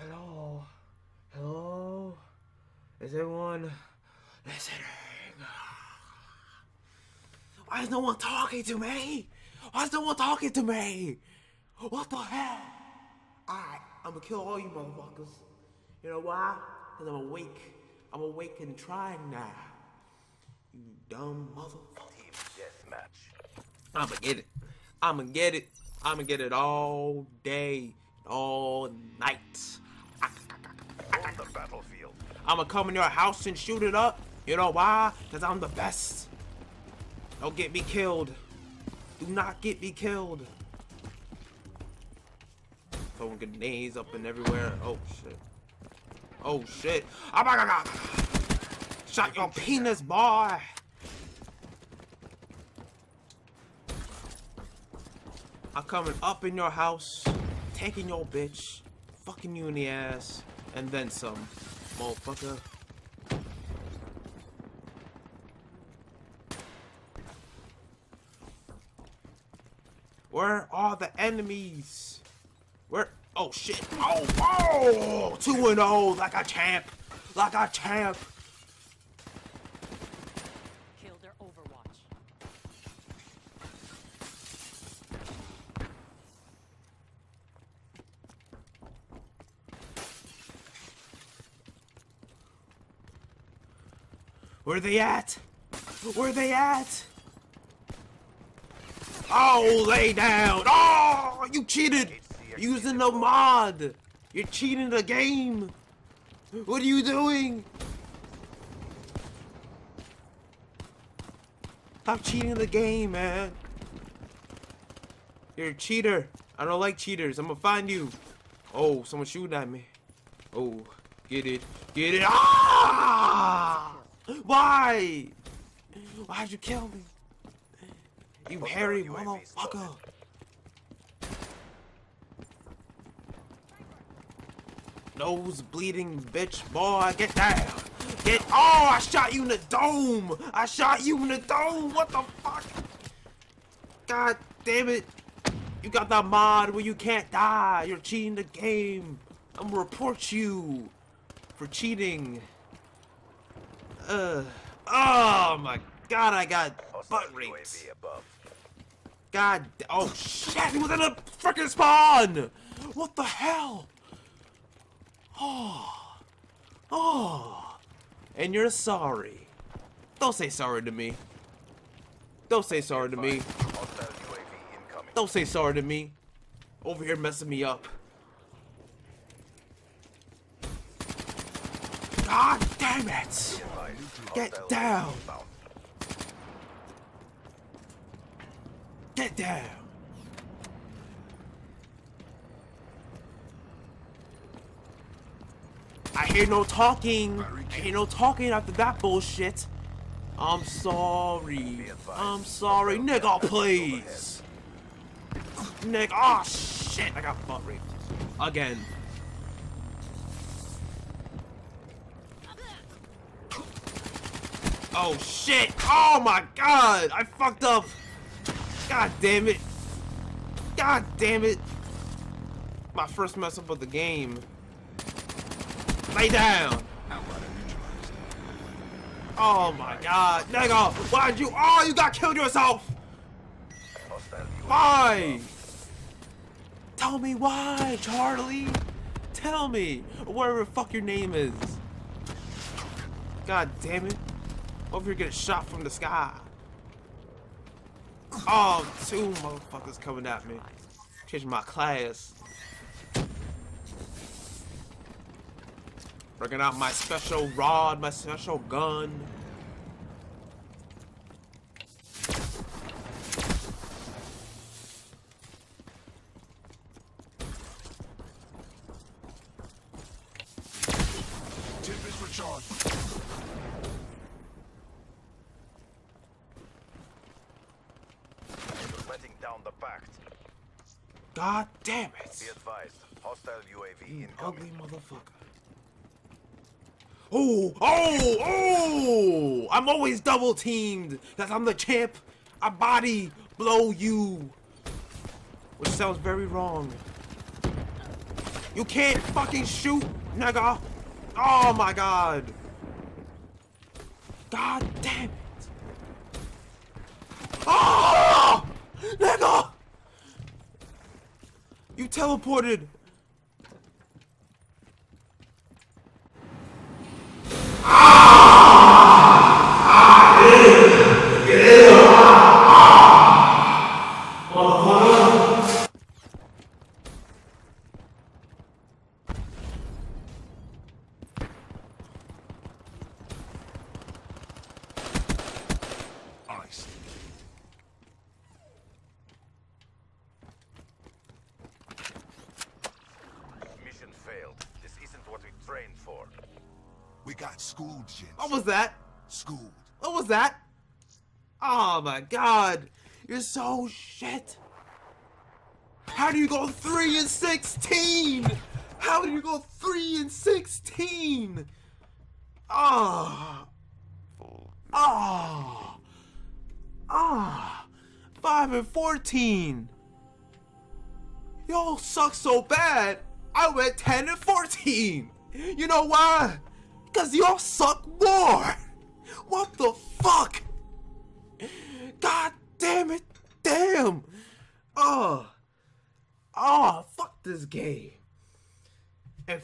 Hello? Hello? Is anyone listening? Why is no one talking to me? Why is no one talking to me? What the hell? Alright, I'm gonna kill all you motherfuckers. You know why? Because I'm awake. I'm awake and trying now. You dumb motherfucker. Deathmatch. I'ma get it. I'ma get it. I'ma get it all day, all night. I'ma come in your house and shoot it up. You know why? Because I'm the best. Don't get me killed. Do not get me killed. Throwing grenades up and everywhere. Oh shit. Oh shit. Oh my god. Shot your penis, boy. I'm coming up in your house, taking your bitch, fucking you in the ass, and then some, motherfucker. Where are the enemies? Where? Oh shit! Oh, oh! Two and oh, like a champ, like a champ. Where are they at? Where are they at? Oh, lay down! Oh, you cheated! Using the mod! You're cheating the game! What are you doing? Stop cheating the game, man. You're a cheater. I don't like cheaters. I'm gonna find you. Oh, someone shooting at me. Oh, get it. Get it. Ah! Why? Why'd you kill me? You hairy motherfucker. Nose bleeding bitch boy, get down. Get oh I shot you in the dome! I shot you in the dome! What the fuck? God damn it! You got that mod where you can't die. You're cheating the game. I'm gonna report you for cheating. Uh, oh my god, I got butt raped. God, oh shit, he was in a freaking spawn! What the hell? Oh, oh, and you're sorry. Don't say sorry to me. Don't say sorry to me. Hostile UAV incoming. Don't say sorry to me. Over here messing me up. God damn it! Get down. Get down! I hear no talking. I hear no talking after that bullshit. I'm sorry. I'm sorry. Nigga, please. Nigga, oh shit. I got butt raped. Again. Oh shit. Oh my god. I fucked up. God damn it. God damn it. My first mess up of the game. Lay down. Oh my god. Nigga, why'd you? Oh, you got killed yourself. Why? Tell me why, Charlie. Tell me. Whatever the fuck your name is. God damn it. Over here getting shot from the sky. Oh, two motherfuckers coming at me. Changing my class. Bringing out my special rod, my special gun. Tip is recharged. letting down the pact. God damn Be it. advised. Hostile UAV You incoming. ugly motherfucker. Oh, oh, oh! I'm always double teamed because I'm the champ. I body blow you, which sounds very wrong. You can't fucking shoot, nigga. Oh my god. God damn it. Oh! Nigga! You teleported. Ice. Mission failed. This isn't what we trained for. We got schooled, gents. What was that? Schooled. What was that? Oh my god. You're so shit. How do you go 3 and 16? How do you go 3 and 16? Ah. Ah. Ah. 5 and 14. Y'all suck so bad. I went 10 and 14. You know why? Because y'all suck more. What the fuck? God damn it. Damn. Oh. Oh, fuck this game. And